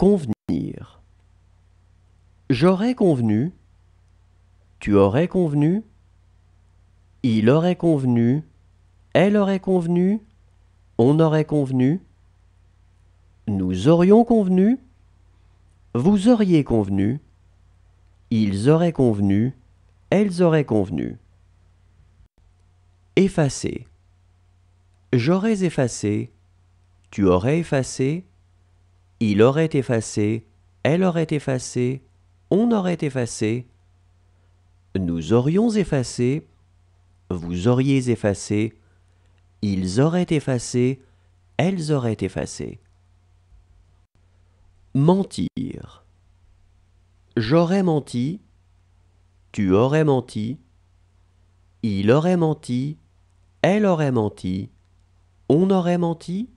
Convenir. J'aurais convenu. Tu aurais convenu. Il aurait convenu. Elle aurait convenu. On aurait convenu. Nous aurions convenu. Vous auriez convenu. Ils auraient convenu. Elles auraient convenu. Effacer. J'aurais effacé. Tu aurais effacé. Il aurait effacé. Elle aurait effacé. On aurait effacé. Nous aurions effacé. Vous auriez effacé. Ils auraient effacé. Elles auraient effacé. Mentir. J'aurais menti. Tu aurais menti. Il aurait menti. Elle aurait menti. On aurait menti.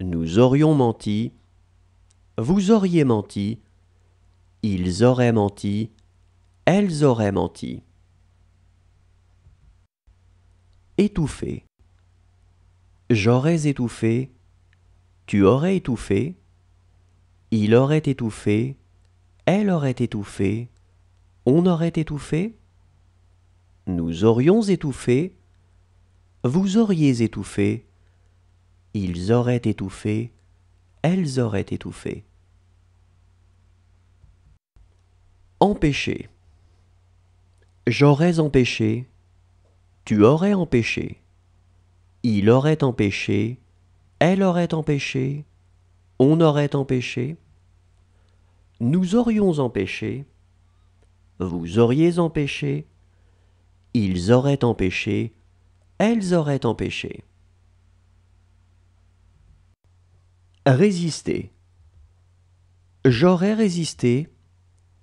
Nous aurions menti. Vous auriez menti. Ils auraient menti. Elles auraient menti. Étouffer. J'aurais étouffé. Tu aurais étouffé. Il aurait étouffé. Elle aurait étouffé. On aurait étouffé. Nous aurions étouffé. Vous auriez étouffé. Ils auraient étouffé. Elles auraient étouffé. Empêcher. J'aurais empêché. Tu aurais empêché. Il aurait empêché. Elle aurait empêché. On aurait empêché. Nous aurions empêché. Vous auriez empêché. Ils auraient empêché. Elles auraient empêché. Résister. J'aurais résisté.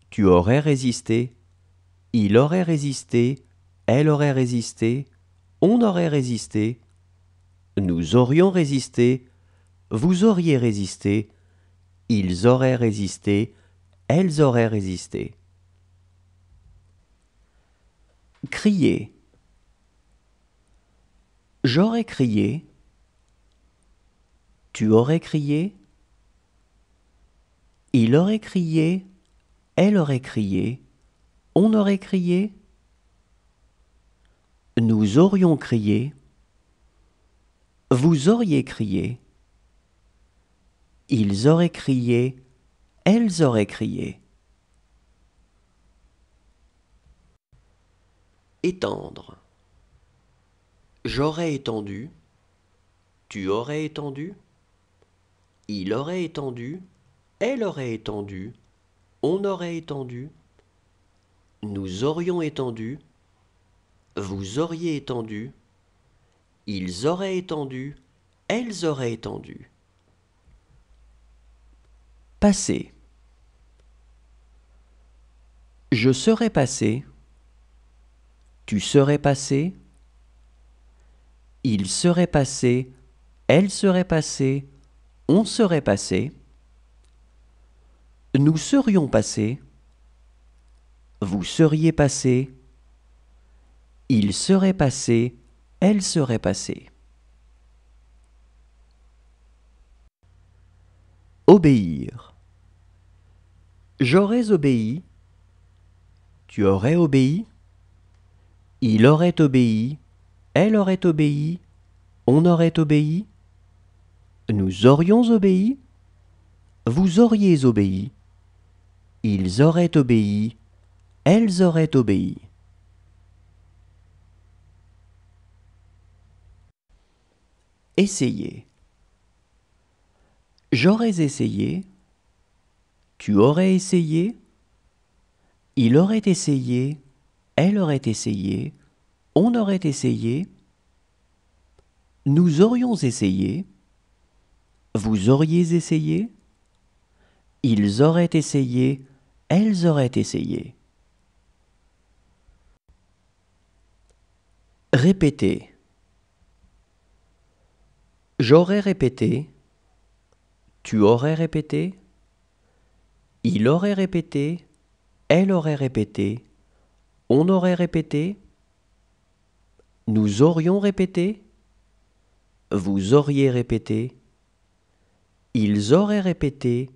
Tu aurais résisté. Il aurait résisté. Elle aurait résisté. On aurait résisté. Nous aurions résisté. Vous auriez résisté. Ils auraient résisté. Elles auraient résisté. Crier. J'aurais crié. Tu aurais crié? Il aurait crié. Elle aurait crié. On aurait crié. Nous aurions crié. Vous auriez crié. Ils auraient crié. Elles auraient crié. Étendre. J'aurais étendu. Tu aurais étendu. Il aurait étendu. Elle aurait étendu. On aurait étendu. Nous aurions étendu. Vous auriez étendu. Ils auraient étendu. Elles auraient étendu. Passer. Je serais passé. Tu serais passé. Il serait passé. Elle serait passée. On serait passé. Nous serions passés. Vous seriez passé. Il serait passé. Elle serait passée. Obéir. J'aurais obéi. Tu aurais obéi. Il aurait obéi. Elle aurait obéi. On aurait obéi. Nous aurions obéi? Vous auriez obéi. Ils auraient obéi. Elles auraient obéi. Essayer. J'aurais essayé. Tu aurais essayé. Il aurait essayé. Elle aurait essayé. On aurait essayé. Nous aurions essayé. Vous auriez essayé? Ils auraient essayé. Elles auraient essayé. Répéter. J'aurais répété. Tu aurais répété. Il aurait répété. Elle aurait répété. On aurait répété. Nous aurions répété. Vous auriez répété. Ils auraient répété.